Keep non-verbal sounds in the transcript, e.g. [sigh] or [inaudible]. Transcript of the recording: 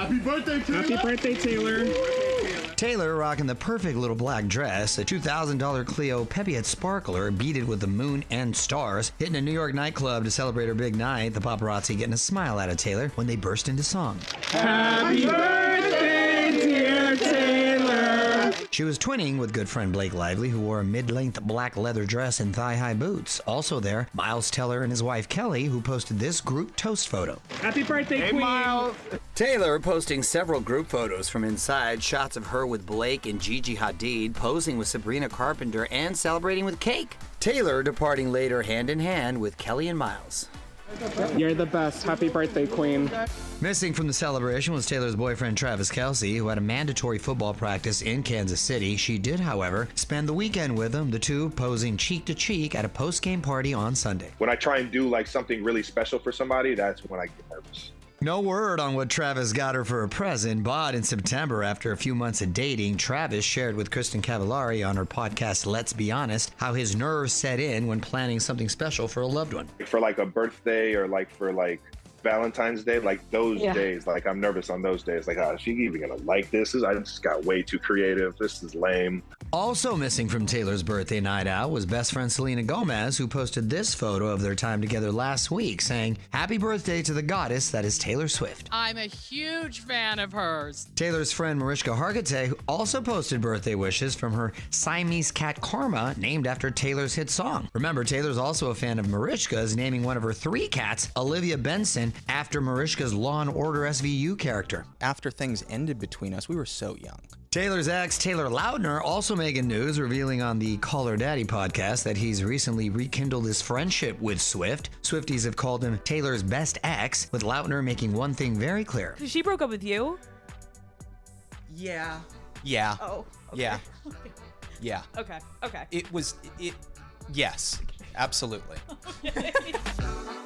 Happy birthday, Taylor. Happy birthday, Taylor. Taylor rocking the perfect little black dress, a $2,000 Clio Peppiatt Sparkler beaded with the moon and stars, hitting a New York nightclub to celebrate her big night. The paparazzi getting a smile out of Taylor when they burst into song. Happy birthday, dear Taylor. She was twinning with good friend Blake Lively, who wore a mid length black leather dress and thigh high boots. Also there, Miles Teller and his wife Keleigh, who posted this group toast photo. Happy birthday, Hey, Queen. Miles. Taylor posting several group photos from inside, shots of her with Blake and Gigi Hadid, posing with Sabrina Carpenter, and celebrating with cake. Taylor departing later hand in hand with Keleigh and Miles. You're the best. Happy birthday, Queen. Missing from the celebration was Taylor's boyfriend Travis Kelce, who had a mandatory football practice in Kansas City. She did, however, spend the weekend with him, the two posing cheek to cheek at a post game party on Sunday. When I try and do like something really special for somebody, that's when I get nervous. No word on what Travis got her for a present, but in September, after a few months of dating, Travis shared with Kristin Cavallari on her podcast Let's Be Honest how his nerves set in when planning something special for a loved one. For like a birthday or like for like Valentine's Day, like those Yeah. days, like I'm nervous on those days. Like, oh, is she even gonna like this? Is I just got way too creative. This is lame. Also missing from Taylor's birthday night out was best friend Selena Gomez, who posted this photo of their time together last week, saying, Happy birthday to the goddess that is Taylor Swift. I'm a huge fan of hers. Taylor's friend Mariska Hargitay who also posted birthday wishes from her Siamese cat Karma, named after Taylor's hit song. Remember, Taylor's also a fan of Mariska's, naming one of her three cats, Olivia Benson, after Mariska's Law and Order SVU character. After things ended between us, we were so young. Taylor's ex, Taylor Lautner, also making news, revealing on the Call Her Daddy podcast that he's recently rekindled his friendship with Swift. Swifties have called him Taylor's best ex, with Lautner making one thing very clear. She broke up with you? Yeah. Yeah. Oh. Yeah. [laughs] Yeah. Okay. Okay. It was it yes. Absolutely. [laughs] [laughs]